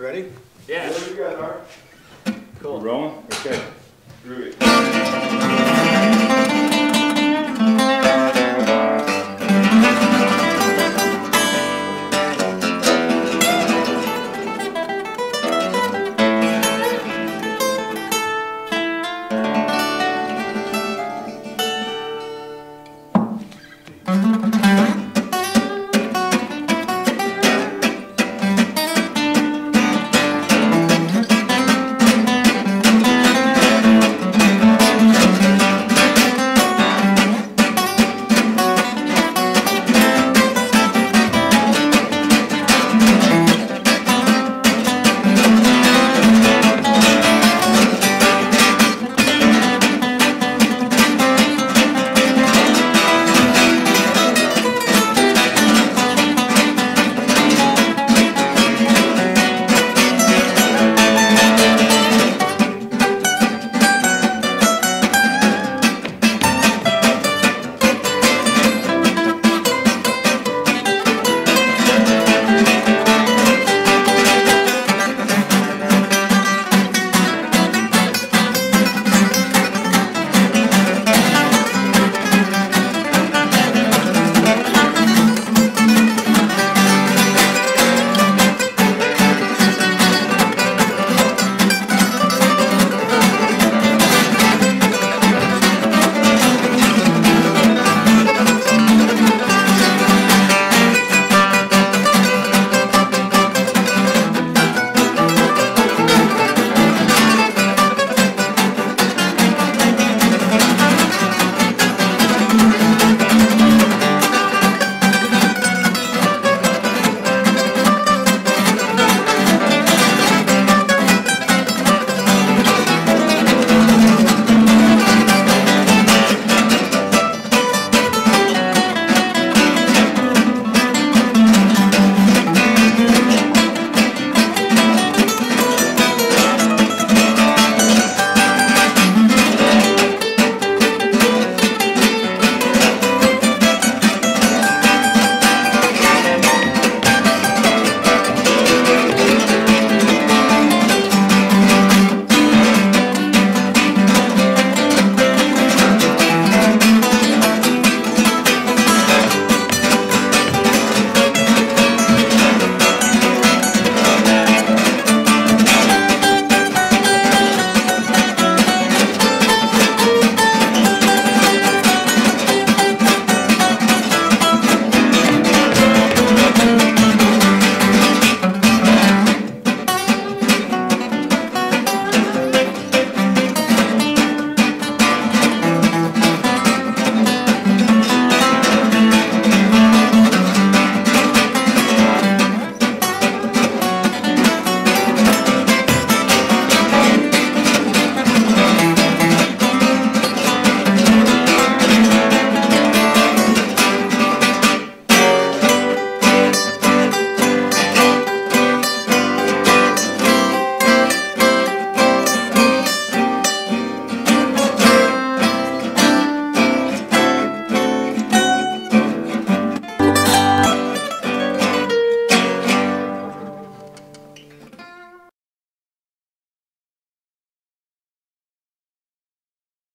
You ready? Yeah. There you guys are. Cool. We're rolling? Okay. Groovy.